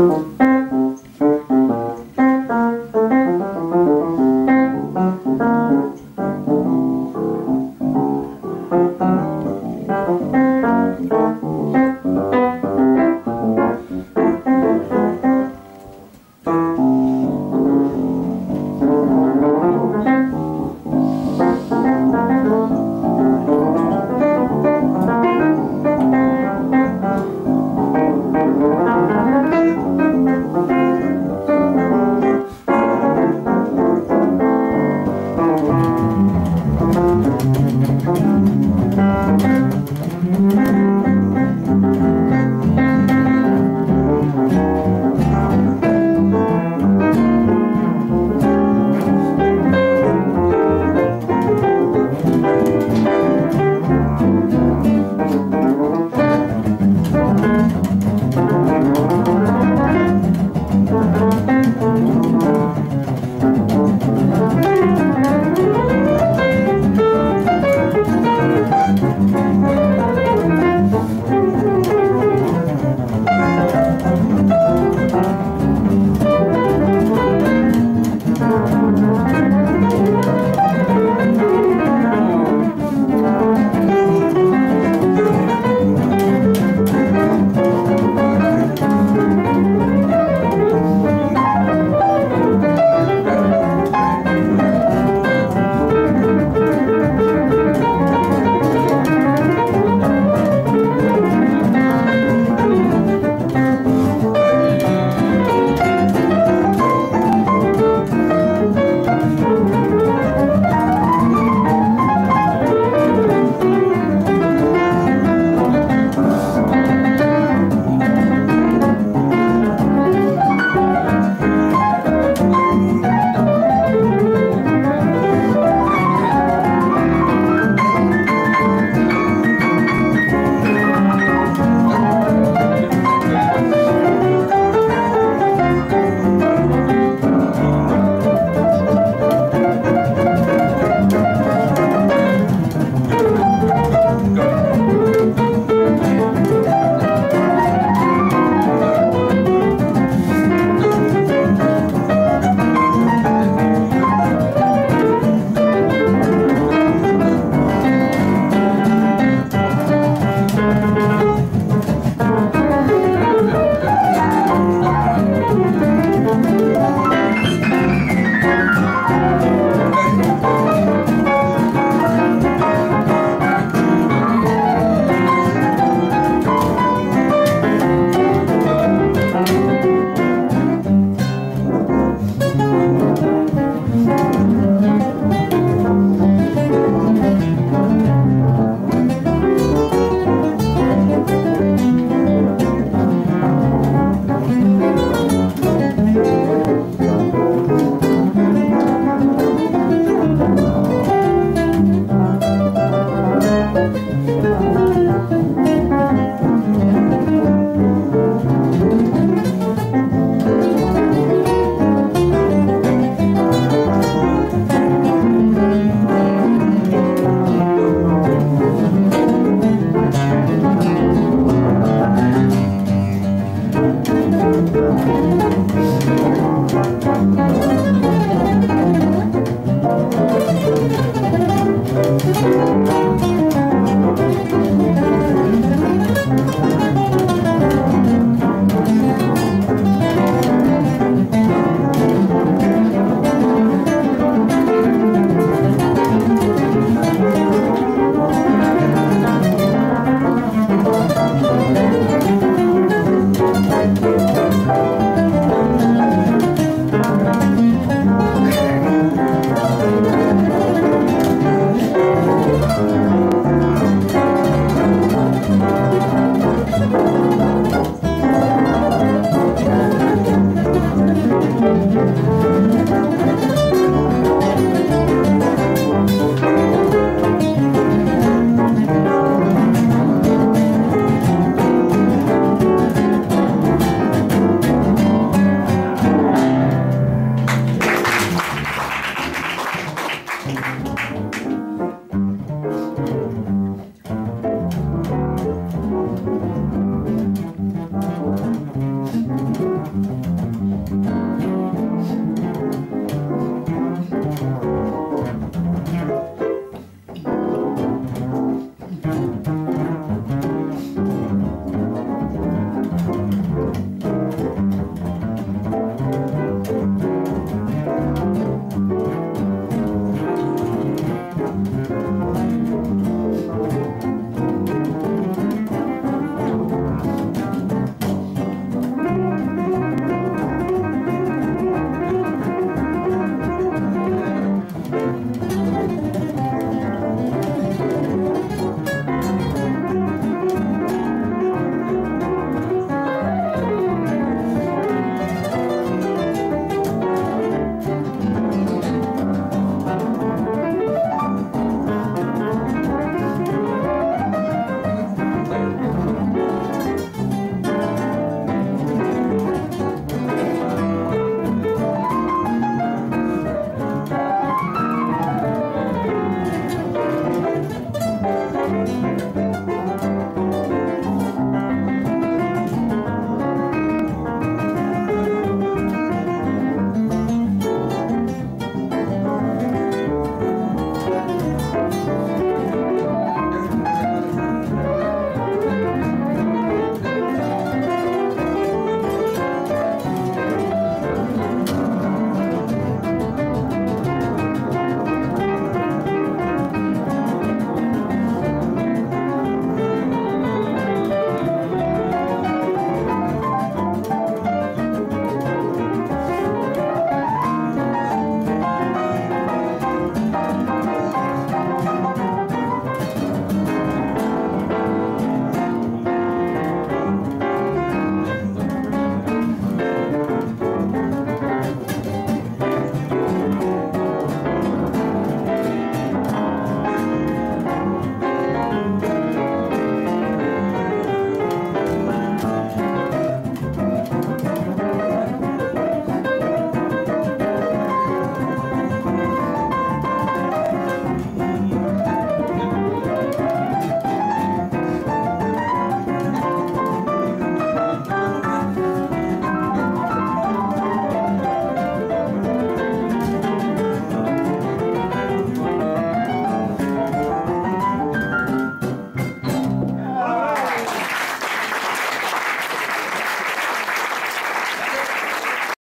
Música Música